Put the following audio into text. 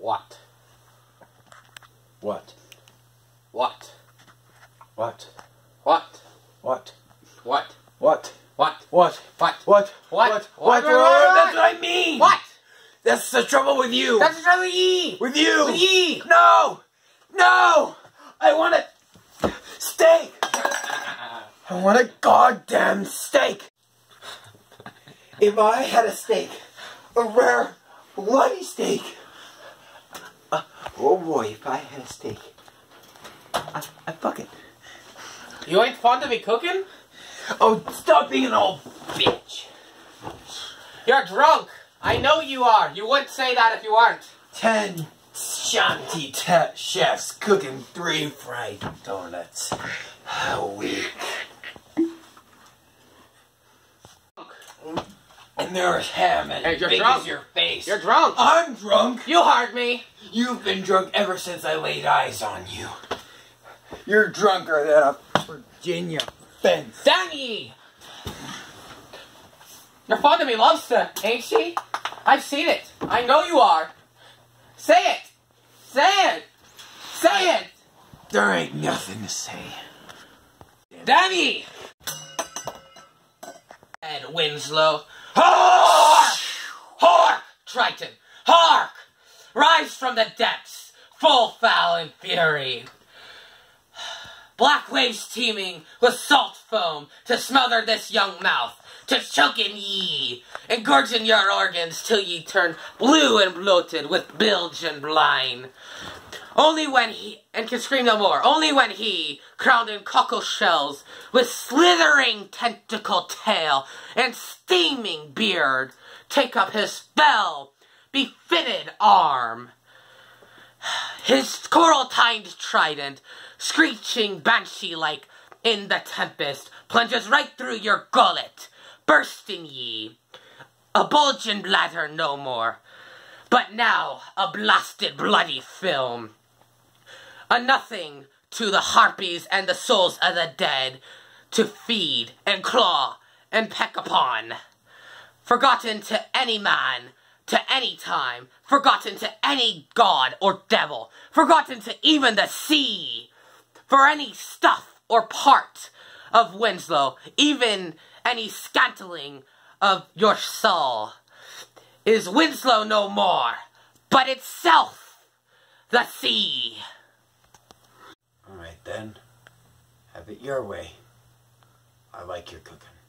What? What? What? What? What? What? What? What? What? What? What? What? What? What? What? What? What? What? That's what I mean! What? That's the trouble with you! That's really E. with you! With E. No! No! I want a steak! I want a goddamn steak! If I had a steak, a rare, bloody steak, uh, oh boy, if I had a steak, I, I fuck it. You ain't fond of me cooking? Oh, stop being an old bitch. You're drunk. I know you are. You wouldn't say that if you weren't. Ten shanty chefs cooking three fried donuts a week. And there's ham and Hey, you're big drunk. as your face. You're drunk. I'm drunk. You heard me. You've been drunk ever since I laid eyes on you. You're drunker than a Virginia fence. Danny! You're fond of me lobster, ain't she? I've seen it. I know you are. Say it. Say it. Say it. There ain't nothing to say. Danny! And Winslow. Hark! Hark! Triton. Hark! Rise from the depths, full foul and fury. Black waves teeming with salt foam to smother this young mouth, to choke in ye, engorging your organs till ye turn blue and bloated with bilge and blind. Only when he, and can scream no more, only when he, crowned in cockle shells, with slithering tentacle tail and steaming beard, take up his spell, befitted arm. His coral-tined trident, screeching banshee-like in the tempest, plunges right through your gullet, bursting ye. A bulging bladder no more, but now a blasted bloody film. A nothing to the harpies and the souls of the dead to feed and claw and peck upon. Forgotten to any man, to any time, forgotten to any god or devil, forgotten to even the sea, for any stuff or part of Winslow, even any scantling of your soul. Is Winslow no more, but itself the sea? Alright then. Have it your way. I like your cooking.